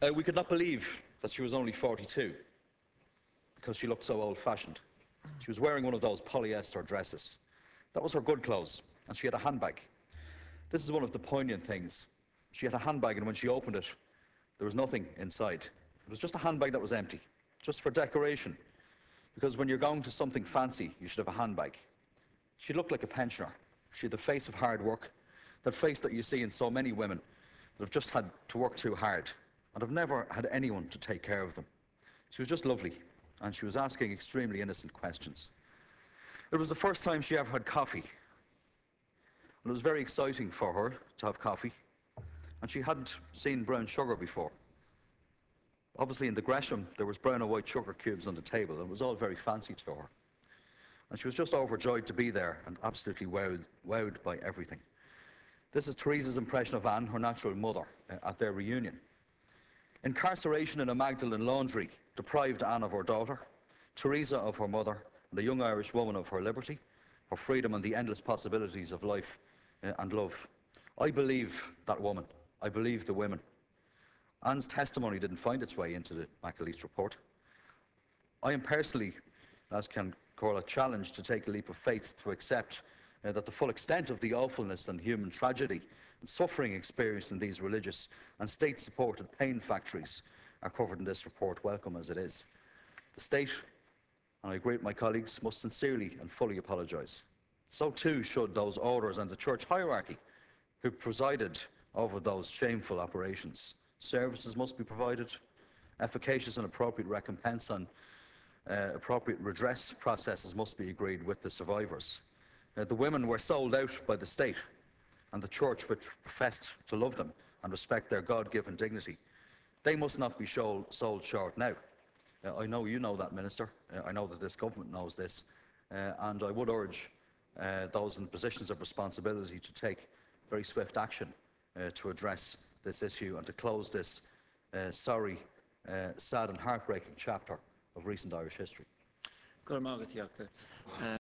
Uh, we could not believe that she was only 42 because she looked so old-fashioned. She was wearing one of those polyester dresses. That was her good clothes, and she had a handbag. This is one of the poignant things. She had a handbag, and when she opened it, there was nothing inside. It was just a handbag that was empty, just for decoration. Because when you're going to something fancy, you should have a handbag. She looked like a pensioner. She had the face of hard work, that face that you see in so many women that have just had to work too hard and have never had anyone to take care of them. She was just lovely, and she was asking extremely innocent questions. It was the first time she ever had coffee, and it was very exciting for her to have coffee, and she hadn't seen brown sugar before. Obviously, in the Gresham, there was brown and white sugar cubes on the table, and it was all very fancy to her. And she was just overjoyed to be there and absolutely wowed, wowed by everything. This is Teresa's impression of Anne, her natural mother, uh, at their reunion. Incarceration in a Magdalene laundry deprived Anne of her daughter, Teresa of her mother, and the young Irish woman of her liberty, her freedom, and the endless possibilities of life uh, and love. I believe that woman. I believe the women. Anne's testimony didn't find its way into the McAleese report. I am personally, as can Corla, challenged to take a leap of faith to accept uh, that the full extent of the awfulness and human tragedy and suffering experienced in these religious and state supported pain factories are covered in this report, welcome as it is. The state, and I agree with my colleagues, must sincerely and fully apologise. So too should those orders and the church hierarchy who presided over those shameful operations. Services must be provided, efficacious and appropriate recompense and uh, appropriate redress processes must be agreed with the survivors. Uh, the women were sold out by the state and the church, which professed to love them and respect their God given dignity. They must not be show- sold short now. Uh, I know you know that, Minister. Uh, I know that this government knows this. Uh, and I would urge uh, those in positions of responsibility to take very swift action to address this issue and to close this sorry, sad, and heartbreaking chapter of recent Irish history.